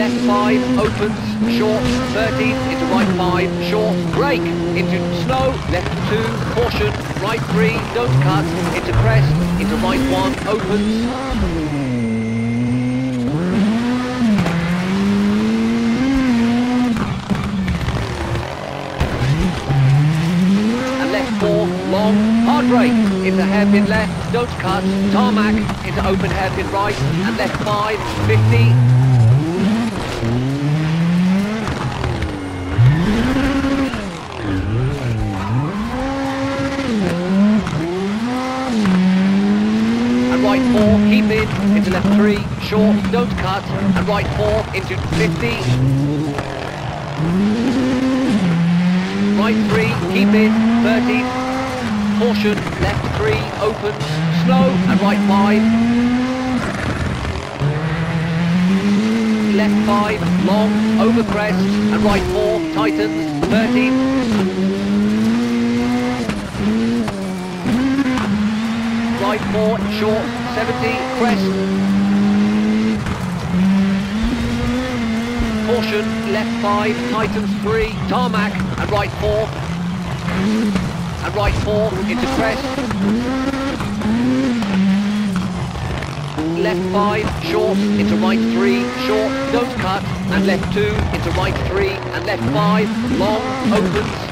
left five, opens, short, 30, into right five, short, break, into snow, left two, caution, right three, don't cut, into crest, into right one, opens, and left four, long, hard brake, into hairpin left, don't cut, tarmac, into open hairpin right, and left five, 50, and right four, keep in, into left three, short, don't cut, and right four, into 50, right three, keep in, 30, caution, left three, open, slow, and right five, left five, long, over crest, and right four, tightens, 30, right four, short, 70, crest, Caution, left five, tightens three, tarmac, and right four. And right four, into crest. Left five, short, into right three, short, don't cut, and left two, into right three, and left five, long, opens.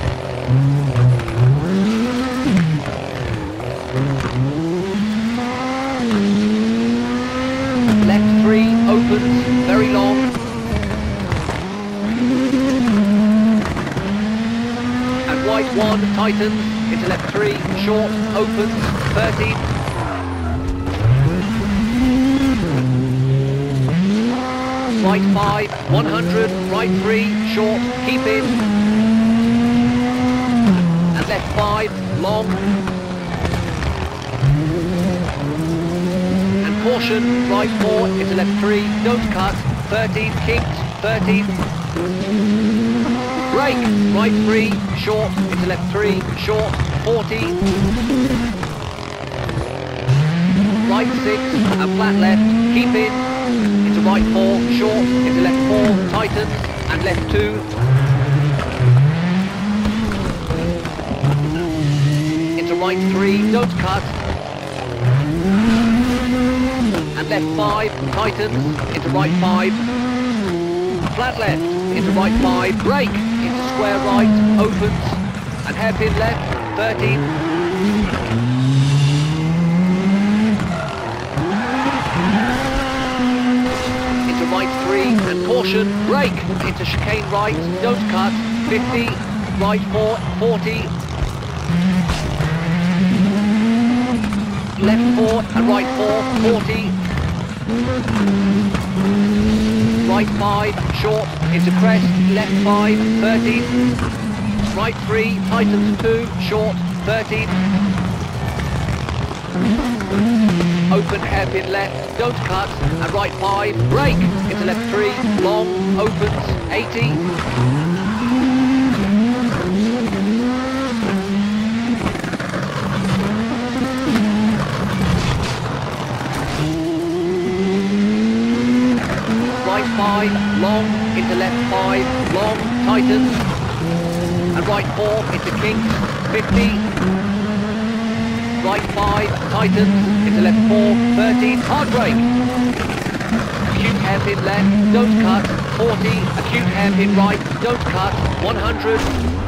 Tightens into left three short opens 30 right five 100 right three short keep in. And left five long. And caution right four into left three don't cut. 30 kicked 30 Brake, right three, short, into left three, short, 40. Right six, and flat left, keep in, into right four, short, into left four, tightens, and left two. Into right three, don't cut. And left five, tightens, into right five, flat left, into right five, into square right, opens, and hairpin left, 30. Into right three, and caution, brake, into chicane right, don't cut, 50, right four, 40. Left four, and right four, 40. Right five, short, into crest, left five, 30. Right three, tightens two, short, 30. Open hairpin left, don't cut, and right five, brake, into left three, long, opens, 80. Five, long, into left five, long, tightens, and right four, into kinks, 50, right five, tightens, into left four, 13, hard brake, acute hairpin left, don't cut, 40, acute hairpin right, don't cut, 100,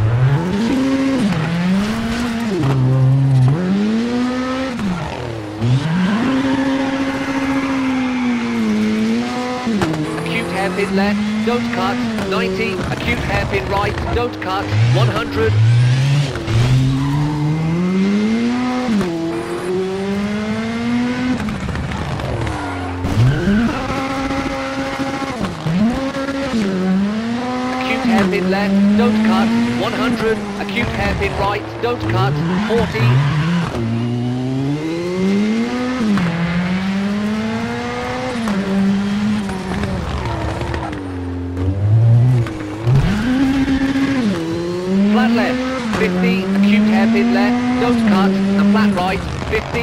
acute hairpin left, don't cut, 90, acute hairpin right, don't cut, 100, acute hairpin left, don't cut, 100, acute hairpin right, don't cut, 40, turn left. 50, acute hairpin left, don't cut, the flat right, 50.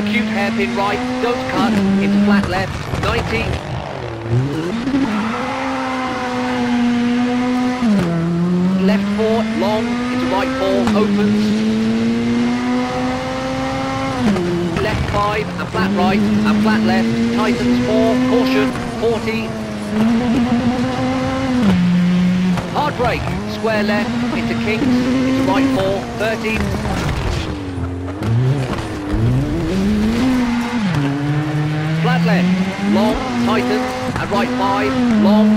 Acute hairpin right, don't cut, into flat left, 90. Left 4, long, into right 4, opens. Left five, a flat right, a flat left, tightens four, caution, 40. Hard brake, square left, into kinks, into right four, 30. Flat left, long, tightens, and right five, long.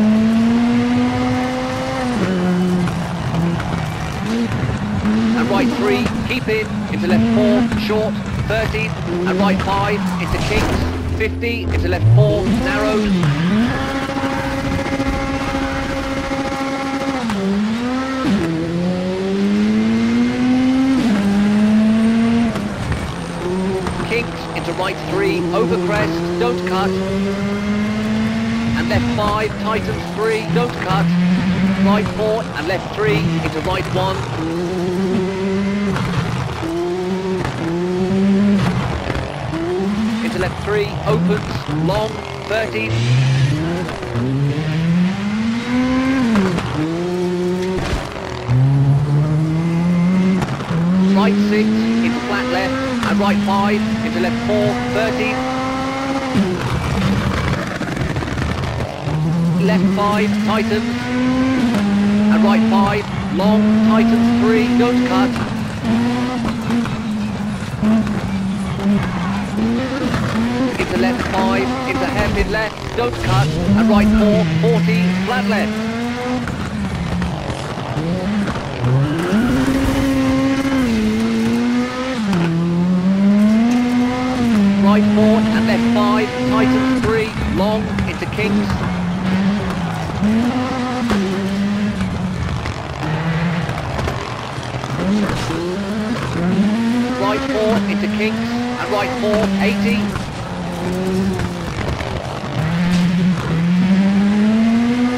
And right three, keep in, into left four, short, 30, and right five, into kinks, 50, into left four, narrows. Kinks, into right three, over crest, don't cut. And left five, tightens three, don't cut. Right four, and left three, into right one. Into left three, opens, long, 30. Right six, into flat left, and right five, into left four, 30. Left five, tightens. And right five, long, tightens three, don't cut. Left five, into hairpin left, don't cut. And right four, 40, flat left. Right four and left five, tightens three, long, into kinks. Right four into kinks, and right four, 80.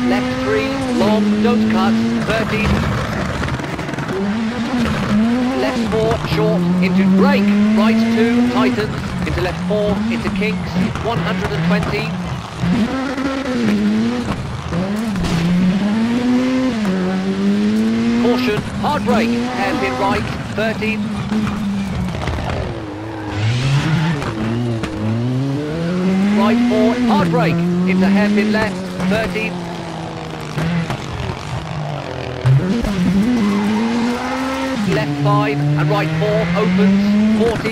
Left three, long, don't cut, 30. Left four, short, into brake, right two, tightens, into left four, into kinks, 120. Caution, hard brake, hairpin right, 30. Right four, hard brake, into hairpin left, 30. Left five and right four opens, 40.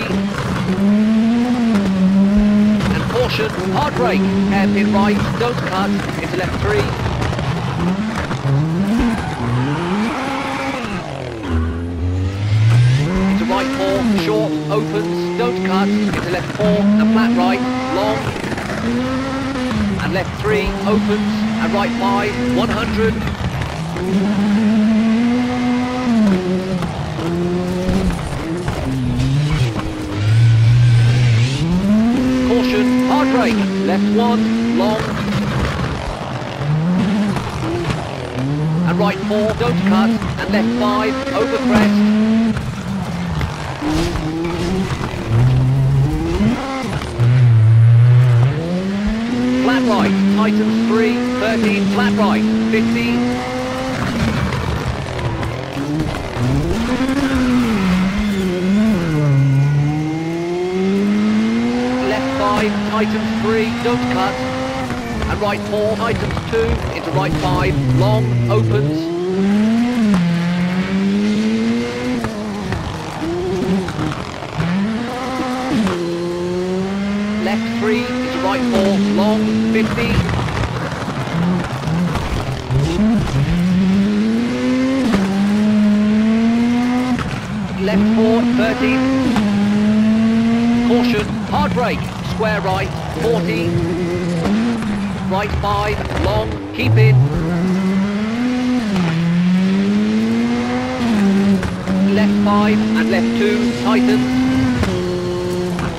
And caution, hard brake, hairpin right, don't cut, into left three. Into right four, short, opens, don't cut, into left four, and flat right, long. And left three, opens, and right five, 100. Caution, hard brake, left one, long. And right four, don't cut, and left five, over crest. Flat right, tightens three, 13, flat right, 50. Tightens three, don't cut. And right four, tightens two, into right five, long, opens. Left three, into right four, long, 50. Left four, 30. Caution, hard brake, square right, 40. Right five, long, keep in. Left five and left two, tighten.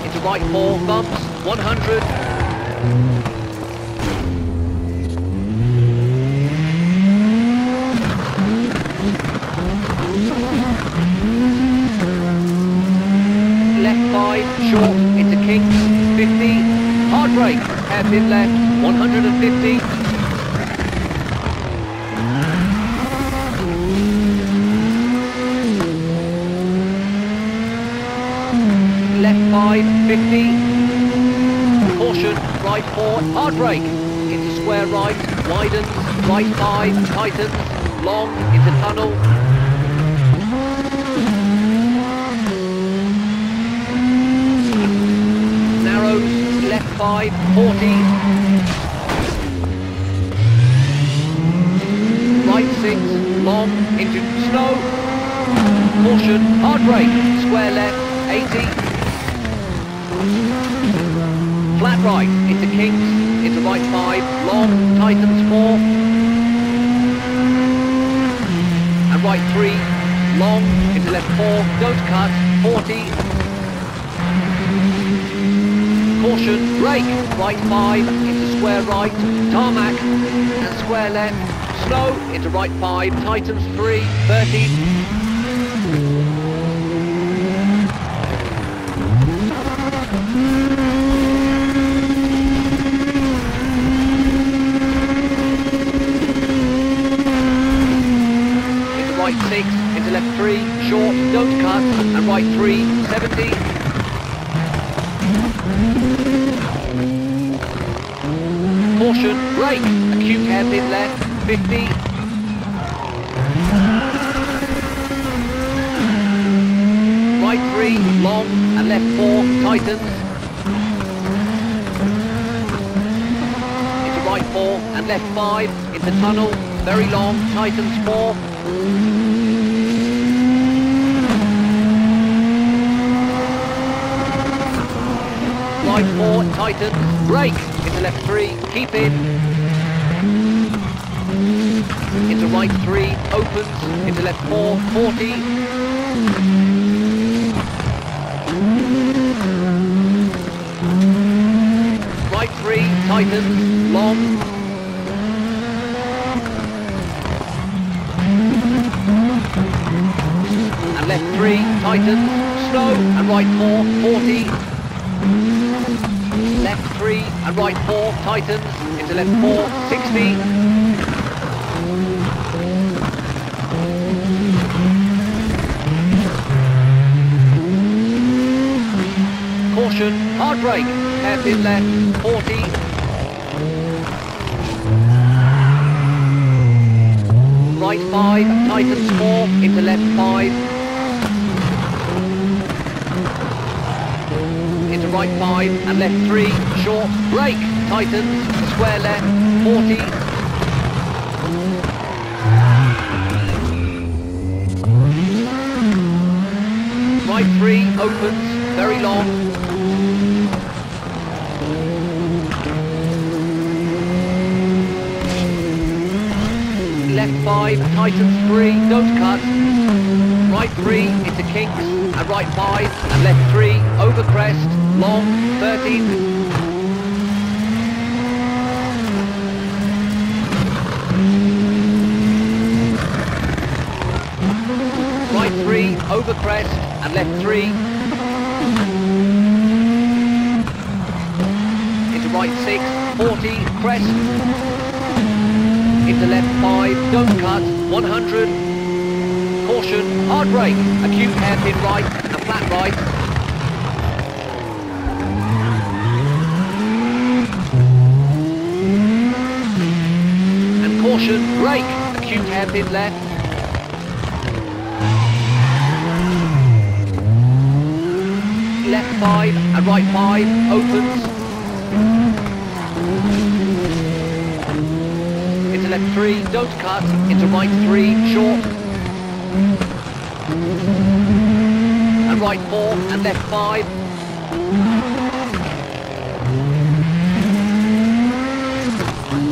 Into right four, bumps, 100. Hairpin left, 150. Left 5, 50. Caution, right 4, hard brake. Into square right, widens, right 5, tightens, long, into tunnel, narrows, left 5, 40. Right 6, long, into snow. Caution, hard brake, square left, 80. Flat right, into kinks, into right 5, long, tightens 4. And right 3, long, into left 4, don't cut, 40. Caution, brake, right 5, into square right, tarmac, and square left, slow, into right 5, tightens 3, 30. Into right 6, into left 3, short, don't cut, and right 3, 70. Caution, brake, acute hairpin left, 50. Right 3, long, and left 4, tightens. Into right 4, and left 5, into tunnel, very long, tightens 4. Right 4, tightens, brake, into left 3, keep in. Into right 3, opens, into left 4, 40. Right 3, tightens, long. And left 3, tightens, slow, and right 4, 40. Left 3 and right 4, tightens, into left 4, 60. Caution, hard brake, hairpin left, 40. Right 5, tightens 4, into left 5. into right 5 and left 3, short, brake, tightens, square left, 40. Right 3, opens, very long. Left 5, tightens 3, don't cut. Right 3 into kinks, and right 5, and left 3, over crest, long, 13. Right 3, over crest, and left 3. Into right 6, 40, crest. Into left 5, don't cut, 100. Caution, hard brake, acute hairpin right, and flat right. And caution, brake, acute hairpin left. Left 5 and right 5, opens. Left 3, don't cut, into right 3, short. and right 4 and left 5.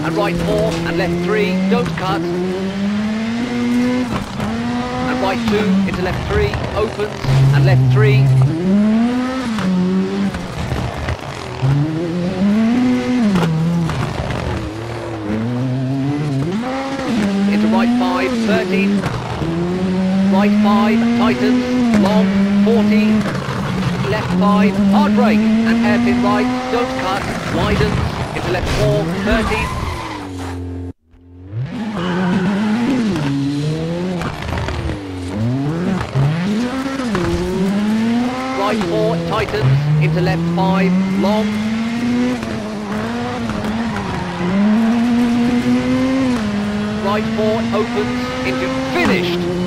And right 4 and left 3, don't cut. And right 2 into left 3, opens and left 3. Into right 5, 13. Right 5, tightens, long, 40. Left 5, hard brake, and hairpin right, don't cut, widens, into left 4, 30. Right 4, tightens, into left 5, long. Right 4, opens, into finished.